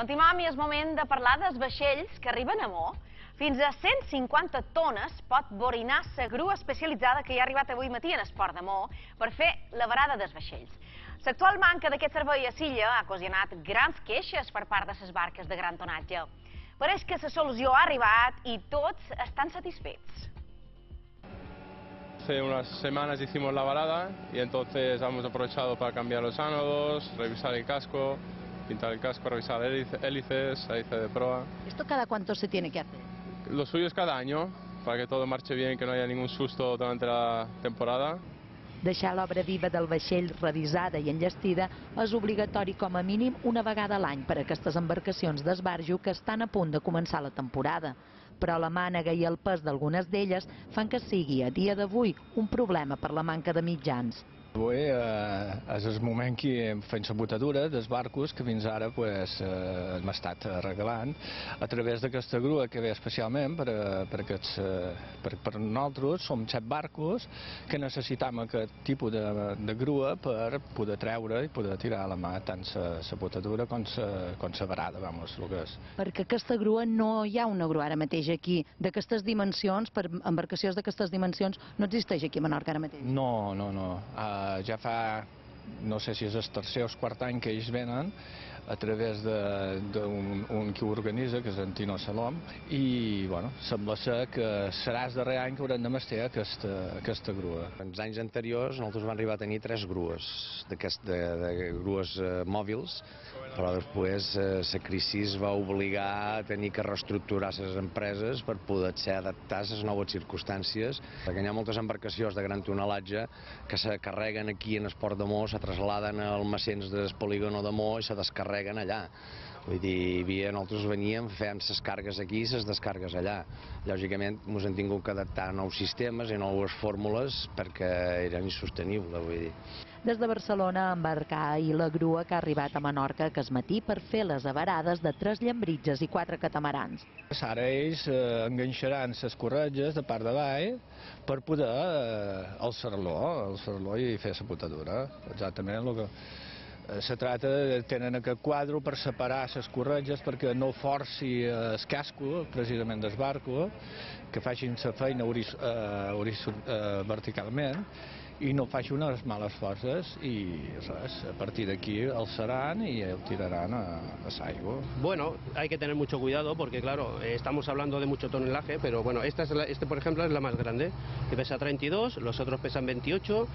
Continuem i és moment de parlar dels vaixells que arriben a Mo. Fins a 150 tones pot borinar la grua especialitzada que hi ha arribat avui matí en Esport de Mo per fer la varada dels vaixells. L'actual manca d'aquest servei a Silla ha ocasionat grans queixes per part de les barques de gran tonatge. Pareix que la solució ha arribat i tots estan satisfets. Hace unas semanas hicimos la varada y entonces hemos aprovechado para cambiar los ánodos, revisar el casco, pintar el casco, revisar hélice- hélices, hélice de proa. ¿Esto cada cuánto se tiene que hacer? Lo suyo es cada año, para que todo marche bien, que no haya ningún susto durante la temporada. Deixar l'obra viva del vaixell revisada i enllestida és obligatori com a mínim una vegada a l'any per a aquestes embarcacions d'esbarjo que estan a punt de començar la temporada. Però la mànega i el pes d'algunes d'elles fan que sigui a dia d'avui un problema per la manca de mitjans. Avui eh, és el moment que fem la botadura dels barcos que fins ara pues, eh, hem estat arreglant a través d'aquesta grua que ve especialment per, a, per, aquests, eh, per, per nosaltres som set barcos que necessitam aquest tipus de, de grua per poder treure i poder tirar a la mà tant la botadura com la com la varada, vamos, el que és. Perquè aquesta grua no hi ha una grua ara mateix aquí d'aquestes dimensions, per embarcacions d'aquestes dimensions, no existeix aquí a Menorca ara mateix. No, no, no. Uh, ja fa, no sé si és el tercer o el quart any que ells venen a través d'un un que ho organitza, que és en Tino Salom, i, bueno, sembla ser que serà el darrer any que haurem de mestir aquesta, aquesta grua. En els anys anteriors nosaltres vam arribar a tenir tres grues, de, de grues eh, mòbils, però després eh, la crisi va obligar a tenir que reestructurar les empreses per poder ser adaptar a les noves circumstàncies. Perquè hi ha moltes embarcacions de gran tonelatge que se carreguen aquí en Esport de Mó, se trasladen al Macens del polígono de Mó i se descarreguen allà. Vull dir, hi havia, nosaltres veníem fent les cargues aquí i les descargues allà. Lògicament, ens hem tingut que adaptar a nous sistemes i noves fórmules perquè eren insostenibles, vull dir. Des de Barcelona a embarcar ahir la grua que ha arribat a Menorca aquest matí per fer les avarades de tres llambritges i quatre catamarans. Ara ells eh, enganxaran les corretges de part de baix per poder eh, alçar-lo, alçar-lo i fer la potadura. Exactament el que... eh, Se trata de tenen aquest quadre per separar les corretges perquè no forci eh, el casco, precisament del barco, que facin la feina eh, eh, verticalment i no faci unes males forces i res, a partir d'aquí alçaran i el tiraran a, a l'aigua. Bueno, hay que tener mucho cuidado porque, claro, eh, estamos hablando de mucho tonelaje, pero bueno, esta es la- este, por ejemplo, es la más grande, que pesa 32, los otros pesan 28,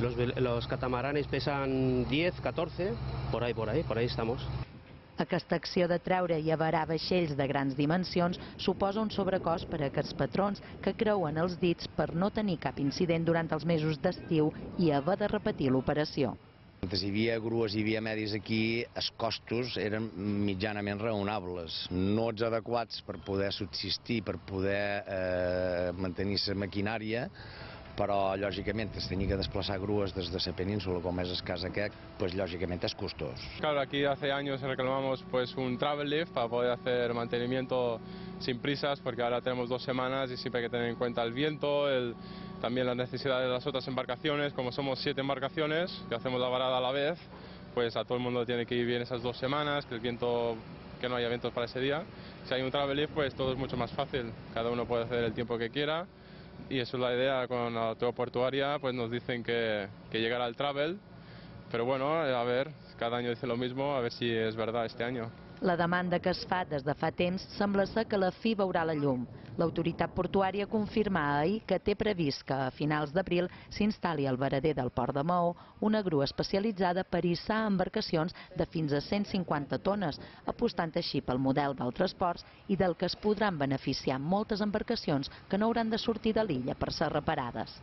los, los catamaranes pesan 10, 14, por ahí, por ahí, por ahí estamos. Aquesta acció de treure i avarar vaixells de grans dimensions suposa un sobrecost per a aquests patrons que creuen els dits per no tenir cap incident durant els mesos d'estiu i haver de repetir l'operació. Mentre hi havia grues i hi havia medis aquí, els costos eren mitjanament raonables, no els adequats per poder subsistir, per poder eh, mantenir la maquinària, però lògicament es tenia que desplaçar grues des de la península, com és el cas aquest, pues, lògicament és costós. Claro, aquí hace años reclamamos pues un travel lift para poder hacer mantenimiento sin prisas, porque ahora tenemos dos semanas y siempre hay que tener en cuenta el viento, el- también las necesidades de las otras embarcaciones. Como somos siete embarcaciones que hacemos la varada a la vez, pues a todo el mundo tiene que ir bien esas dos semanas, que el viento que no haya vientos para ese día. Si hay un travel lift, pues todo es mucho más fácil. Cada uno puede hacer el tiempo que quiera. Y eso es la idea con la autoridad portuaria, pues nos dicen que, que llegará el travel, pero bueno, eh, a ver, cada año dice lo mismo, a ver si es verdad este año. La demanda que es fa des de fa temps sembla ser que la fi veurà la llum. L'autoritat portuària confirma ahir que té previst que a finals d'abril s'instal·li al verader del Port de Maó una grua especialitzada per hissar embarcacions de fins a 150 tones, apostant així pel model d'altres ports i del que es podran beneficiar moltes embarcacions que no hauran de sortir de l'illa per ser reparades.